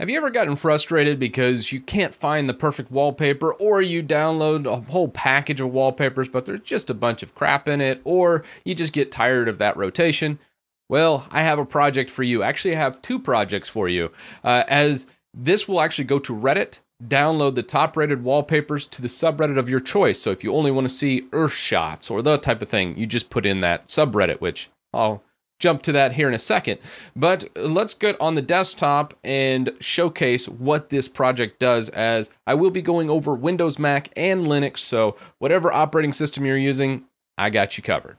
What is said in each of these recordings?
Have you ever gotten frustrated because you can't find the perfect wallpaper, or you download a whole package of wallpapers, but there's just a bunch of crap in it, or you just get tired of that rotation? Well, I have a project for you. Actually, I have two projects for you, uh, as this will actually go to Reddit, download the top rated wallpapers to the subreddit of your choice. So if you only want to see Earth shots or the type of thing, you just put in that subreddit, which I'll jump to that here in a second. But let's get on the desktop and showcase what this project does as I will be going over Windows, Mac, and Linux. So whatever operating system you're using, I got you covered.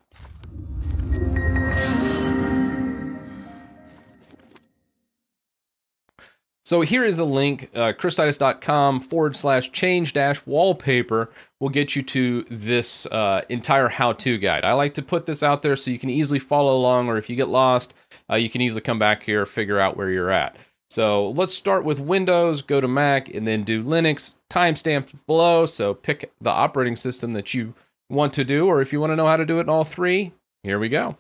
So here is a link, uh, christitus.com forward slash change dash wallpaper will get you to this uh, entire how-to guide. I like to put this out there so you can easily follow along, or if you get lost, uh, you can easily come back here, figure out where you're at. So let's start with Windows, go to Mac, and then do Linux. Timestamp below, so pick the operating system that you want to do, or if you want to know how to do it in all three, here we go.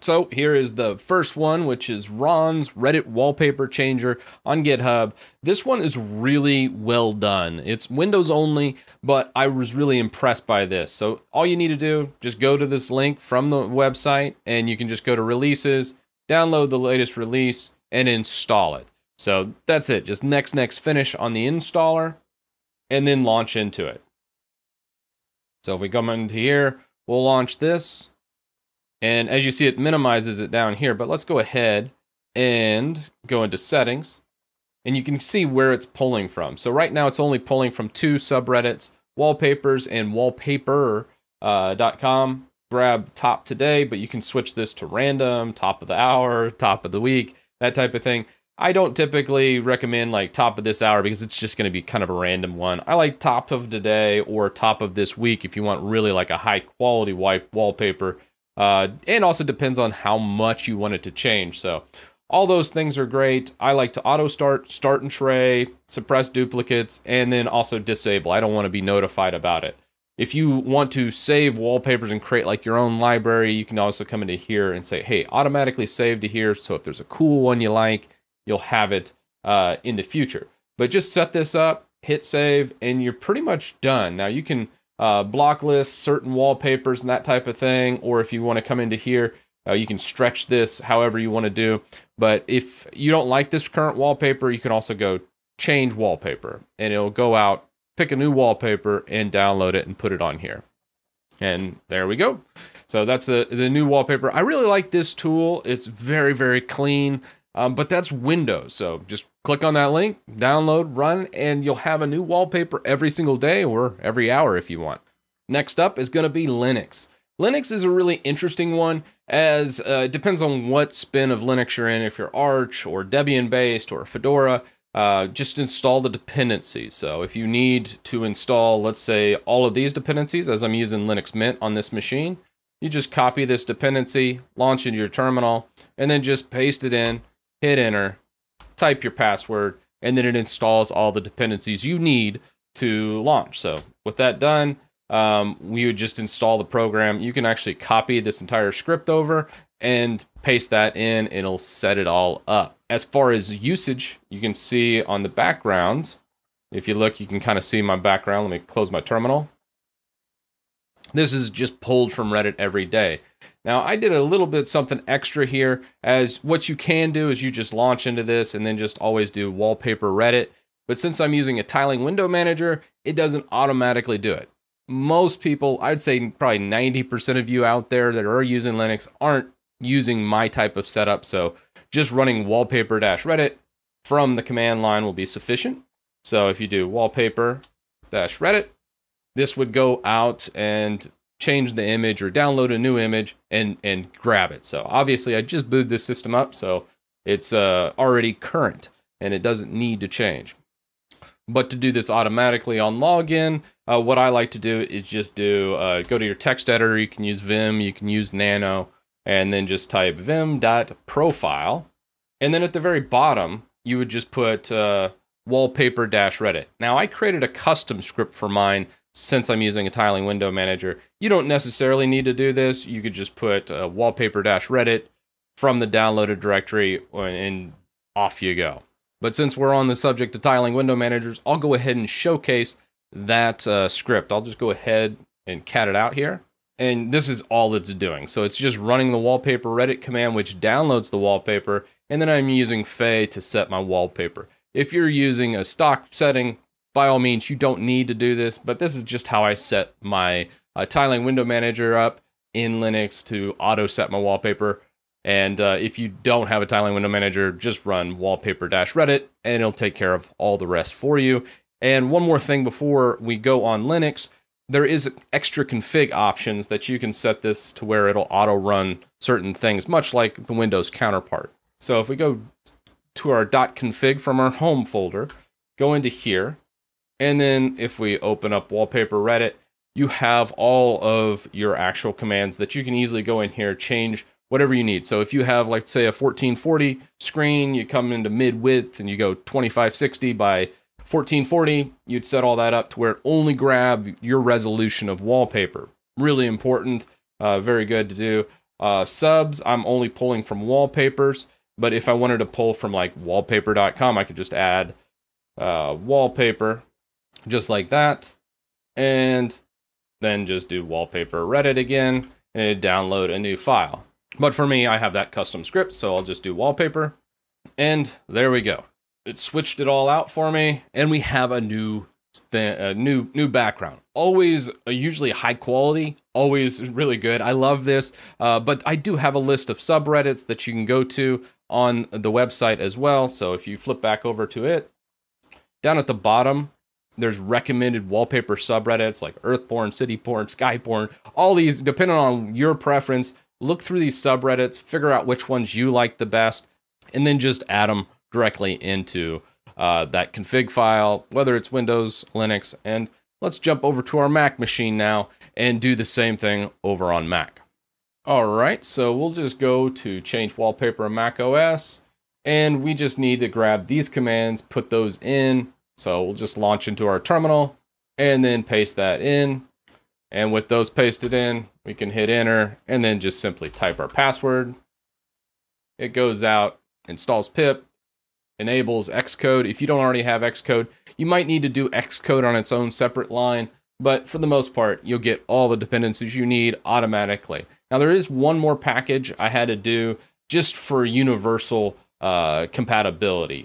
So here is the first one, which is Ron's Reddit wallpaper changer on GitHub. This one is really well done. It's Windows only, but I was really impressed by this. So all you need to do, just go to this link from the website and you can just go to releases, download the latest release and install it. So that's it. Just next, next, finish on the installer and then launch into it. So if we come into here, we'll launch this and as you see, it minimizes it down here, but let's go ahead and go into settings and you can see where it's pulling from. So right now it's only pulling from two subreddits, wallpapers and wallpaper.com. Uh, Grab top today, but you can switch this to random, top of the hour, top of the week, that type of thing. I don't typically recommend like top of this hour because it's just going to be kind of a random one. I like top of today or top of this week if you want really like a high quality white wallpaper uh, and also depends on how much you want it to change. So all those things are great. I like to auto start, start and tray, suppress duplicates, and then also disable. I don't want to be notified about it. If you want to save wallpapers and create like your own library, you can also come into here and say, hey, automatically save to here. So if there's a cool one you like, you'll have it uh, in the future. But just set this up, hit save, and you're pretty much done. Now you can uh, block lists, certain wallpapers, and that type of thing. Or if you want to come into here, uh, you can stretch this however you want to do. But if you don't like this current wallpaper, you can also go change wallpaper and it'll go out, pick a new wallpaper, and download it and put it on here. And there we go. So that's the, the new wallpaper. I really like this tool. It's very, very clean. Um, but that's Windows. So just click on that link, download, run, and you'll have a new wallpaper every single day or every hour if you want. Next up is going to be Linux. Linux is a really interesting one as uh, it depends on what spin of Linux you're in. If you're Arch or Debian based or Fedora, uh, just install the dependencies. So if you need to install, let's say, all of these dependencies, as I'm using Linux Mint on this machine, you just copy this dependency, launch into your terminal, and then just paste it in hit enter, type your password, and then it installs all the dependencies you need to launch. So with that done, um, we would just install the program. You can actually copy this entire script over and paste that in. It'll set it all up. As far as usage, you can see on the background, if you look, you can kind of see my background. Let me close my terminal. This is just pulled from Reddit every day. Now, I did a little bit something extra here, as what you can do is you just launch into this and then just always do wallpaper Reddit. But since I'm using a tiling window manager, it doesn't automatically do it. Most people, I'd say probably 90% of you out there that are using Linux aren't using my type of setup. So just running wallpaper dash Reddit from the command line will be sufficient. So if you do wallpaper dash Reddit, this would go out and change the image or download a new image and and grab it. So obviously I just booted this system up so it's uh, already current and it doesn't need to change. But to do this automatically on login, uh, what I like to do is just do uh, go to your text editor. You can use Vim, you can use Nano, and then just type vim.profile. And then at the very bottom, you would just put uh, wallpaper Reddit. Now I created a custom script for mine since I'm using a tiling window manager. You don't necessarily need to do this. You could just put uh, wallpaper Reddit from the downloaded directory and off you go. But since we're on the subject of tiling window managers, I'll go ahead and showcase that uh, script. I'll just go ahead and cat it out here. And this is all it's doing. So it's just running the wallpaper Reddit command, which downloads the wallpaper. And then I'm using feh to set my wallpaper. If you're using a stock setting, by all means, you don't need to do this, but this is just how I set my uh, tiling window manager up in Linux to auto set my wallpaper. And uh, if you don't have a tiling window manager, just run wallpaper Reddit and it'll take care of all the rest for you. And one more thing before we go on Linux, there is extra config options that you can set this to where it'll auto run certain things, much like the Windows counterpart. So if we go to our .config from our home folder, go into here, and then if we open up wallpaper Reddit, you have all of your actual commands that you can easily go in here, change whatever you need. So if you have, like, say, a 1440 screen, you come into mid width and you go 2560 by 1440, you'd set all that up to where it only grab your resolution of wallpaper. Really important, uh, very good to do. Uh, subs, I'm only pulling from wallpapers, but if I wanted to pull from like wallpaper.com, I could just add uh, wallpaper just like that. And then just do wallpaper Reddit again and download a new file. But for me, I have that custom script, so I'll just do wallpaper. And there we go it switched it all out for me, and we have a new a new new background. Always uh, usually high quality, always really good. I love this, uh, but I do have a list of subreddits that you can go to on the website as well. So if you flip back over to it, down at the bottom, there's recommended wallpaper subreddits like EarthPorn, CityPorn, SkyPorn, all these, depending on your preference. Look through these subreddits, figure out which ones you like the best, and then just add them directly into uh, that config file, whether it's Windows, Linux, and let's jump over to our Mac machine now and do the same thing over on Mac. All right, so we'll just go to change wallpaper in Mac OS, and we just need to grab these commands, put those in. So we'll just launch into our terminal and then paste that in. And with those pasted in, we can hit enter and then just simply type our password. It goes out, installs pip, enables Xcode. If you don't already have Xcode, you might need to do Xcode on its own separate line, but for the most part, you'll get all the dependencies you need automatically. Now, there is one more package I had to do just for universal uh, compatibility.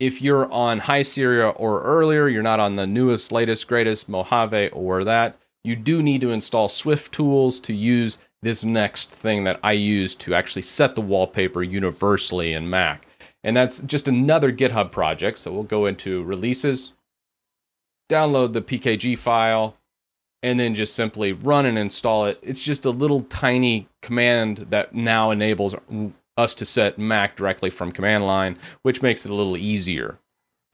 If you're on High Sierra or earlier, you're not on the newest, latest, greatest Mojave or that, you do need to install Swift tools to use this next thing that I use to actually set the wallpaper universally in Mac. And that's just another GitHub project. So we'll go into releases, download the PKG file, and then just simply run and install it. It's just a little tiny command that now enables us to set Mac directly from command line, which makes it a little easier.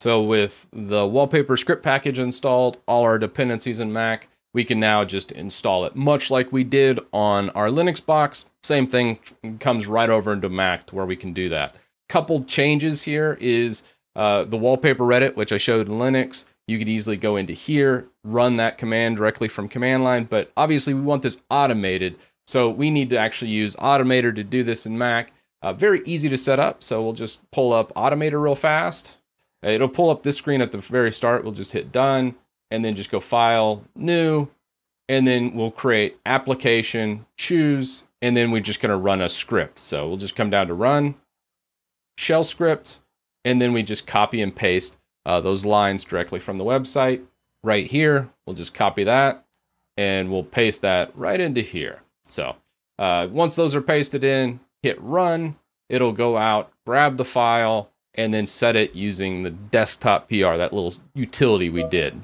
So with the wallpaper script package installed, all our dependencies in Mac, we can now just install it, much like we did on our Linux box. Same thing comes right over into Mac to where we can do that couple changes here is uh, the wallpaper Reddit, which I showed in Linux. You could easily go into here, run that command directly from command line, but obviously we want this automated. So we need to actually use Automator to do this in Mac. Uh, very easy to set up. So we'll just pull up Automator real fast. It'll pull up this screen at the very start. We'll just hit done and then just go file, new, and then we'll create application, choose, and then we're just going to run a script. So we'll just come down to run shell script, and then we just copy and paste uh, those lines directly from the website right here. We'll just copy that and we'll paste that right into here. So uh, once those are pasted in, hit run, it'll go out, grab the file, and then set it using the desktoppr, that little utility we did.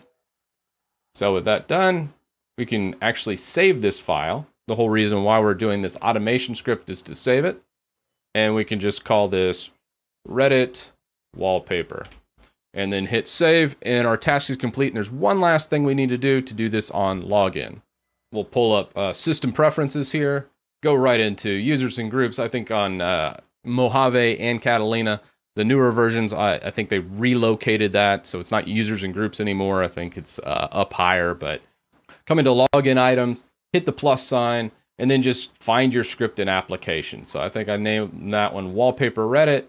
So with that done, we can actually save this file. The whole reason why we're doing this automation script is to save it. And we can just call this Reddit wallpaper. And then hit save, and our task is complete. And there's one last thing we need to do to do this on login. We'll pull up uh, system preferences here, go right into users and groups. I think on uh, Mojave and Catalina, the newer versions, I, I, think they relocated that. So it's not users and groups anymore. I think it's uh, up higher, but come into login items, hit the plus sign, and then just find your script and application. So I think I named that one wallpaper Reddit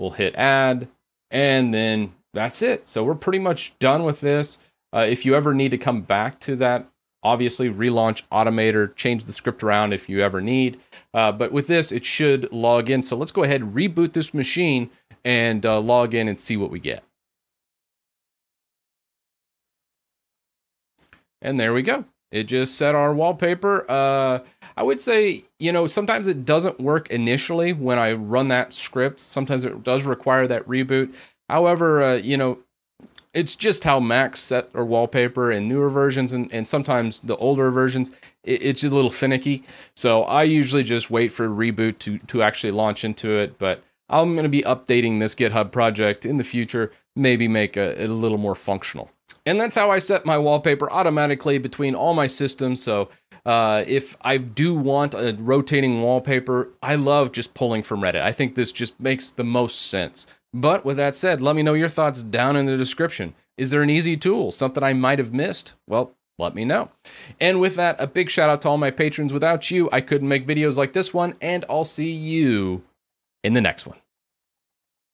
We'll hit add, and then that's it. So we're pretty much done with this. Uh, if you ever need to come back to that, obviously relaunch Automator, change the script around if you ever need. Uh, but with this, it should log in. So let's go ahead and reboot this machine and uh, log in and see what we get. And there we go. It just set our wallpaper. Uh, I would say, you know, sometimes it doesn't work initially when I run that script. Sometimes it does require that reboot. However, uh, you know, it's just how Macs set their wallpaper in newer versions and, and sometimes the older versions. It, it's a little finicky. So I usually just wait for reboot to, to actually launch into it. But I'm going to be updating this GitHub project in the future, maybe make a, it a little more functional. And that's how I set my wallpaper automatically between all my systems. So uh, if I do want a rotating wallpaper, I love just pulling from Reddit. I think this just makes the most sense. But with that said, let me know your thoughts down in the description. Is there an easy tool, something I might have missed? Well, let me know. And with that, a big shout out to all my patrons. Without you, I couldn't make videos like this one, and I'll see you in the next one.